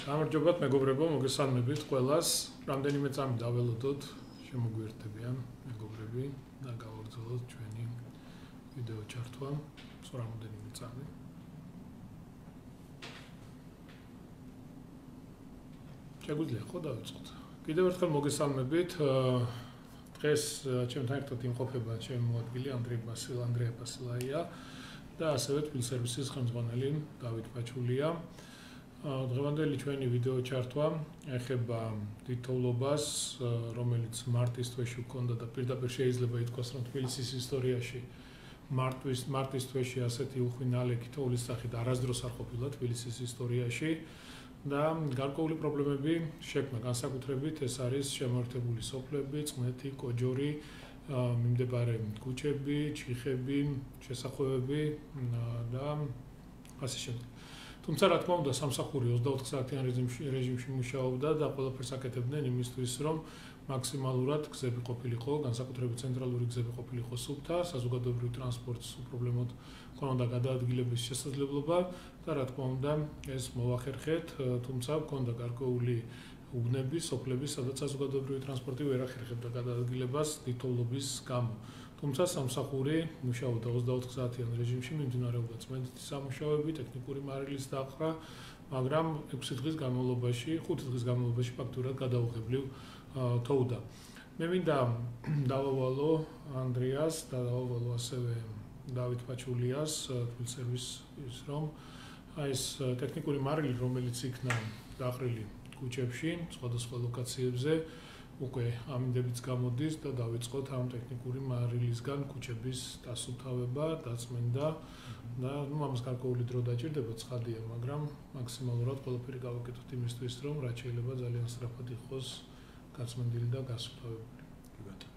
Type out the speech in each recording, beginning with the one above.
გამარჯობათ მეგობრებო, მოგესალმებით ყველას. რამდენიმე წამი დაველოდოთ, შემოგვიერთდებიან მეგობრები და გავაგრძელოთ ჩვენი ვიდეო ჩართვა. სხვა რამდენიმე წამი. შეგვიძლია ხო დავიწყოთ. კიდევ ერთხელ მოგესალმებით. დღეს ჩემთან ერთად იმყოფება ჩემი მოადგილე ანდრეი ბასილ ანდრეა ბასილაია და ასევე თბილისის სერვისის ხელმძღვანელი დავით პაჩულია. დღევანდელი ჩვენი ვიდეო ჩართვა ეხება თითოულობას, რომელიც მარტის თვეში ქონდა და პირდაპირ შეიძლება ითქვას, რომ თბილისის ისტორიაში მარტის მარტის თვეში ასეთი უხვინალე თითოულის სახით არასდროს არ ყოფილა თბილისის ისტორიაში და გარკვეული პრობლემები შექმნა განსაკუთრებით ეს არის შემოერთებული სოფლები, წნეთი, კოჯორი, მიმდებარე ქუჩები, ჩიხები, შესახვევები და ასე შემდეგ. თუმცა რა თქმა უნდა სამსახური 24 საათიან რეჟიმში რეჟიმში მუშაობდა და ყველაფერს აკეთებდნენ იმისთვის რომ მაქსიმალურად გზები ყოფილიყო, განსაკუთრებით ცენტრალური გზები ყოფილიყო სუფთა, საზოგადოებრივი ტრანსპორტის უპრობლემოდ ქონდა გადაადგილების შესაძლებლობა და რა თქმა უნდა ეს მოახერხეთ, თუმცა ქონდა გარკვეული უბნები, სოფლები, სადაც საზოგადოებრივი ტრანსპორტი ვერ ახერხებდა გადაადგილებას თითოეულობის გამო. თუმცა სამსახური მუშაობდა 24 საათიან რეჟიმში, მიმდინარეობდა წმენდის სამუშაოები, ტექნიკური მარილის დახრა, მაგრამ 6 დღის განმავლობაში, 5 დღის განმავლობაში ფაქტურად გადაუღებლივ თოვდა. მე მინდა დავავალო ანდრეას და დავავალო ასევე დავით პაჩულიას თბილისის რომ აი ეს ტექნიკური მარილი რომელიც იქნა დახრილი ქუჩებში, სხვადასხვა ლოკაციებზე, უკვე ამინდებიც გამოდის და დაიწყოთ ამ ტექნიკური მარილისგან ქუჩების დასუფთავება, დაწმენდა და ნუ ამას გარკვეული დრო დაჭირდება ცხადია, მაგრამ მაქსიმალურად ყველაფერი გავაკეთოთ იმისთვის, რომ რაც შეიძლება ძალიან სწრაფად იყოს გაწმენდილი და გასუფთავებული. კი ბატონო.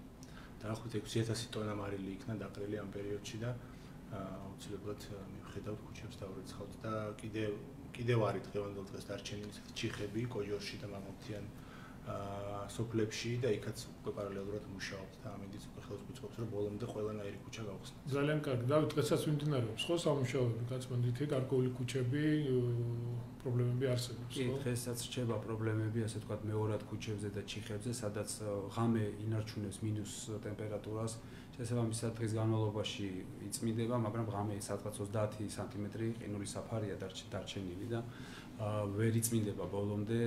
დაახლოებით 6000 ტონა მარილი იქნა დაყრილი ამ პერიოდში და აუცილებლად მიხედავთ ქუჩებს დაურიცხავთ და კიდევ კიდევ არის დღევანდელ დღეს დარჩენილი ჩიხები კოჯორში და მამონტიან აა სოფლებში და იქაც უკვე პარალელურად მუშაობთ და ამინდიც უკვე ხელს უწყობს რომ ბოლომდე ყველანაირი ქუჩა გავხსნათ. ძალიან კარგი. დავით, დღესაც მიმდინარეობს ხო სამუშაოები, გაწმენდითი გარკვეული ქუჩები პრობლემები არსებობს, ხო? კი, დღესაც რჩება პრობლემები, ასე ვთქვათ, მეორად ქუჩებზე და ჩიხებზე, სადაც ღამე ინარჩუნებს მინუს ტემპერატურას. შესაბამისად დღის განმავლობაში იწმინდება, მაგრამ ღამე სადღაც 30 სანტიმეტრი ყინულის საფარია დარჩენილი და ვერ იწმინდება ბოლომდე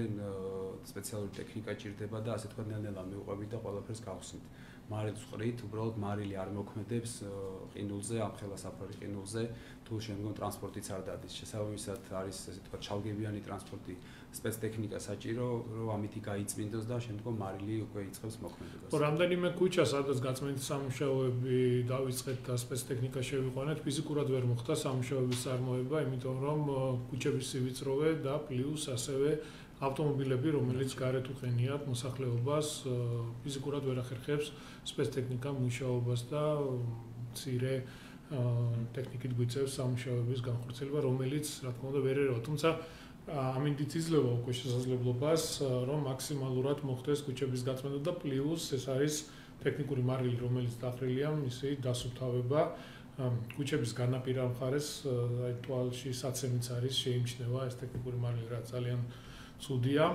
სპეციალური ტექნიკა ჭირდება და ასე თქვა ნელ-ნელა მიუყვებით და ყველაფერს გავხსნით. მარილს ყრით, უბრალოდ მარილი არ მოქმედებს ყინულზე, ამ ხელა საფარი ყინულზე, თუ შემდგომ ტრანსპორტიც არ დადის. შესაბამისად არის ასე თქვა ჩალგებიანი ტრანსპორტი სპეცტექნიკა საჭირო, რომ ამითი გაიწმინდოს და შემდგომ მარილი უკვე იწყებს მოქმედებას. ხო, რამდენიმე ქუჩა, სადაც გაწმენდის სამუშაოები დაიწყეთ და სპეცტექნიკა შევიყვანეთ, ფიზიკურად ვერ მოხდა სამუშაოების წარმოება, იმიტომ რომ ქუჩების სივიწროვე და პლუს ასევე ავტომობილები, რომელიც გარეთ უყენიათ მოსახლეობას, ფიზიკურად ვერ ახერხებს სპეცტექნიკა მუშაობას და ცირე ტექნიკით გვიწევს სამუშაოების განხორციელება, რომელიც რა თქმა უნდა ვერ ერევა, თუმცა ამინდით იძლევა უკვე შესაძლებლობას, რომ მაქსიმალურად მოხდეს ქუჩების გაწმენდა და პლუს ეს არის ტექნიკური მარილი, რომელიც დახრილია, ისე დასუფთავება ქუჩების განაპირა მხარეს, აი თვალში საცემიც არის შეიმჩნევა ეს ტექნიკური მარილი, რა ძალიან ცუდია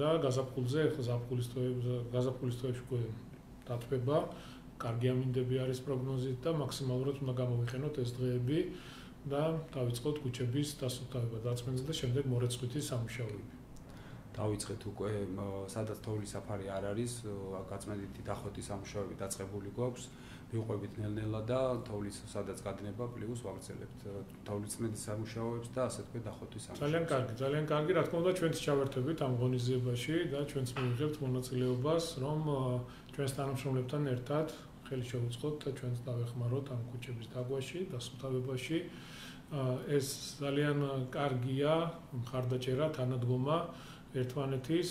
და გაზაფხულზე, ხო ზაფხულის თვეებში, გაზაფხულის თვეებში უკვე დათბება, კარგი ამინდები არის პროგნოზით და მაქსიმალურად უნდა გამოვიყენოთ ეს დღეები. და დავიწყოთ ქუჩების დასუფთავება დაწმენდა და შემდეგ მორეცხვითი სამუშაოები. დავიწყეთ უკვე სადაც თოვლის საფარი არ არის, გაწმენდითი დახოთი სამუშაოები დაწყებული გვაქვს. ვიყვებით ნელ-ნელა და თოვლის სადაც გადინება პლუს ვაგრძელებთ თოვლის წმენდის სამუშაოებს და ასე თქვა დახოთის სამუშაოებს. ძალიან კარგი, ძალიან კარგი, რა თქმა უნდა, ჩვენც ჩავერთვებით ამ ღონისძიებაში და ჩვენც მივიღებთ მონაწილეობას, რომ ჩვენს თანამშრომლებთან ერთად ხელი შევუწყოთ და ჩვენც დავეხმაროთ ამ ქუჩების დაგვაში, დასუფთავებაში. ეს ძალიან კარგია მხარდაჭერა თანადგომა ერთმანეთის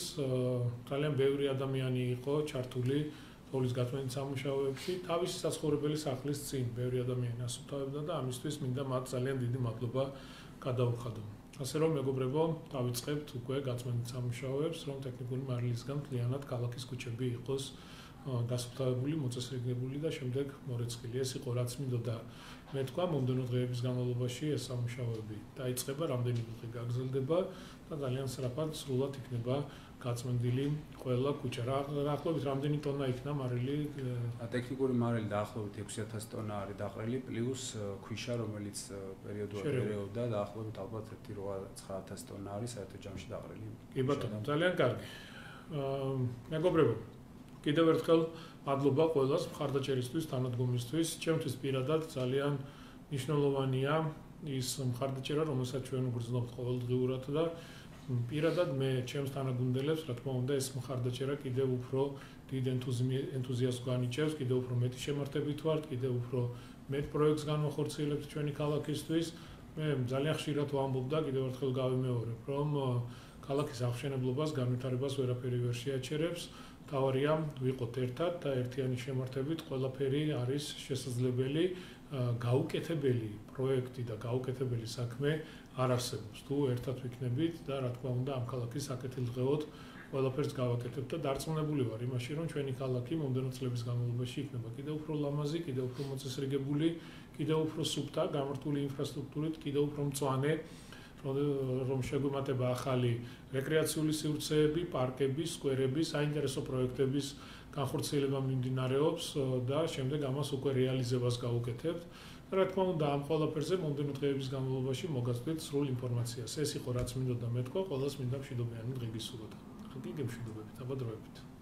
ძალიან ბევრი ადამიანი იყო ჩართული პოლის გაწმენდის სამუშაოებში. თავისი საცხოვრებელი სახლის წინ ბევრი ადამიანი ასუფთავებდა და ამისთვის მინდა მათ ძალიან დიდი მადლობა გადაუხადო. ასე რომ მეგობრებო დავიწყებთ უკვე გაწმენდის სამუშაოებს რომ ტექნიკური მარილისგან მთლიანად ქალაქის ქუჩები იყოს გასუფთავებული, მოწესრიგებული და შემდეგ მორეცხილი. ეს იყო რაც მინდოდა მე თქვა მომდენო დღეების განმავლობაში ეს სამუშაოები დაიწყება, რამდენიმე დღე გაგრძელდება და ძალიან სწრაფად სრულად იქნება გაწმენდილი ყველა ქუჩა. რა ახლობით რამდენი ტონა იქნა მარილი? ტექნიკური მარილი დაახლოებით 6000 ტონა არის დაყრილი, პლუს ქვიშა, რომელიც პერიოდულად ერეოდა დაახლოებით ალბათ 1.8-9000 ტონა არის საერთო ჯამში დაყრილი. კი ბატონო, ძალიან კარგი. აა მეგობრებო, კიდევ ერთხელ მადლობა ყველას მხარდაჭერისთვის, თანადგომისთვის. ჩემთვის პირადად ძალიან მნიშვნელოვანია ის მხარდაჭერა, რომელსაც ჩვენ ვგრძნობთ ყოველდღიურად და პირადად მე ჩემს თანაგუნდელებს, რა თქმა უნდა, ეს მხარდაჭერა კიდევ უფრო დიდ ენთუზიაზმს განიჭევს, კიდევ უფრო მეტი შემართებით ვართ, კიდევ უფრო მეტ პროექტს განვახორციელებთ ჩვენი ქალაქისთვის. მე ძალიან ხშირად ვამბობ და კიდევ ერთხელ გავიმეორებ, რომ ქალაქის აღშენებლობას, განვითარებას ვერაფერი ვერ შეაჩერებს. თავარია ვიყოთ ერთად და ერთიანი შემართებით, ყველაფერი არის შესაძლებელი, გაუკეთებელი პროექტი და გაუკეთებელი საქმე არ არსებობს. თუ ერთად ვიქნებით და რა თქმა უნდა ამ ქალაქის საკეთილდღეოდ ყველაფერს გავაკეთებთ და დარწმუნებული ვარ იმაში, რომ ჩვენი ქალაქი მომდენო წლების განმავლობაში იქნება კიდევ უფრო ლამაზი, კიდევ უფრო მოწესრიგებული, კიდევ უფრო სუფთა, გამართული ინფრასტრუქტურით, კიდევ უფრო მწვანე, რომ შეგვიმატება ახალი რეკრეაციული სივრცეები, პარკები, სკვერები, საინტერესო პროექტების განხორციელება მიმდინარეობს და შემდეგ ამას უკვე რეალიზებას გავუკეთებთ. რა თქმა უნდა, ამ ყველაფერზე მომდენო დღეების განმავლობაში მოგაცდეთ სრულ ინფორმაციას. ეს იყო რაც მინდოდა მეთქვა, ყოველს მინდა მშვიდობიანი დღე გისურვოთ. ხგი გემშვიდობებით, აბა დროებით.